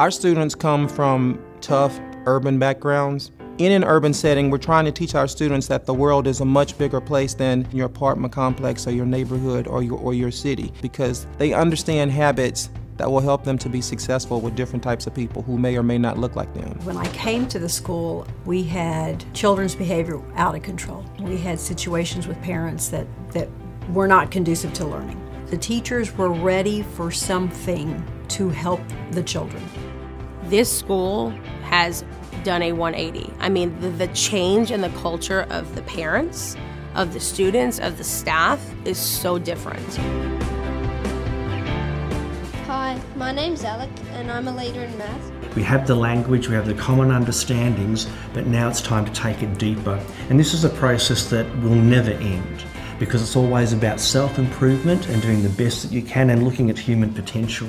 Our students come from tough urban backgrounds. In an urban setting, we're trying to teach our students that the world is a much bigger place than your apartment complex or your neighborhood or your, or your city because they understand habits that will help them to be successful with different types of people who may or may not look like them. When I came to the school, we had children's behavior out of control. We had situations with parents that, that were not conducive to learning. The teachers were ready for something to help the children. This school has done a 180. I mean, the, the change in the culture of the parents, of the students, of the staff is so different. Hi, my name's Alec and I'm a leader in math. We have the language, we have the common understandings, but now it's time to take it deeper. And this is a process that will never end because it's always about self improvement and doing the best that you can and looking at human potential.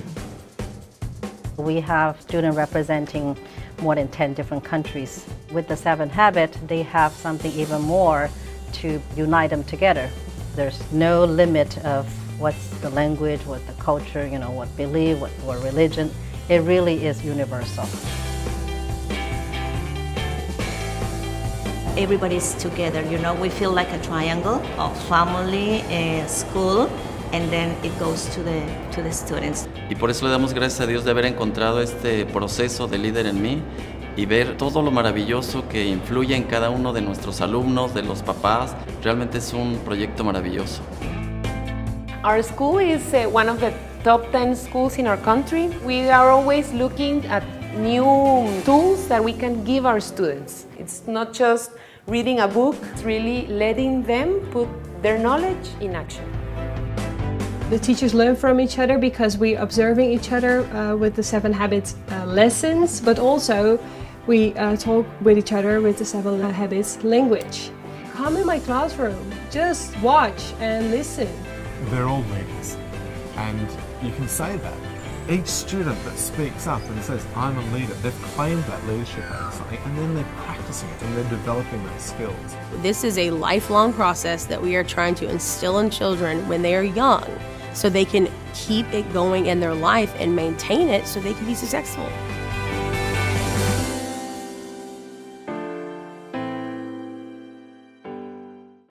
We have students representing more than 10 different countries. With the Seven Habit, they have something even more to unite them together. There's no limit of what's the language, what the culture, you know, what belief, what, what religion. It really is universal. Everybody's together, you know, we feel like a triangle of family, uh, school, and then it goes to the, to the students. Y por eso le damos gracias a Dios de haber encontrado este proceso de líder en mí y ver todo lo maravilloso que influye en cada uno de nuestros alumnos, de los papás. Realmente es un proyecto maravilloso. Our school is uh, one of the top 10 schools in our country. We are always looking at new tools that we can give our students. It's not just reading a book, it's really letting them put their knowledge in action. The teachers learn from each other because we're observing each other uh, with the Seven Habits uh, lessons, but also we uh, talk with each other with the Seven Habits language. Come in my classroom, just watch and listen they're all leaders. And you can say that. Each student that speaks up and says, I'm a leader, they've claimed that leadership over something and then they're practicing it and they're developing those skills. This is a lifelong process that we are trying to instill in children when they are young so they can keep it going in their life and maintain it so they can be successful.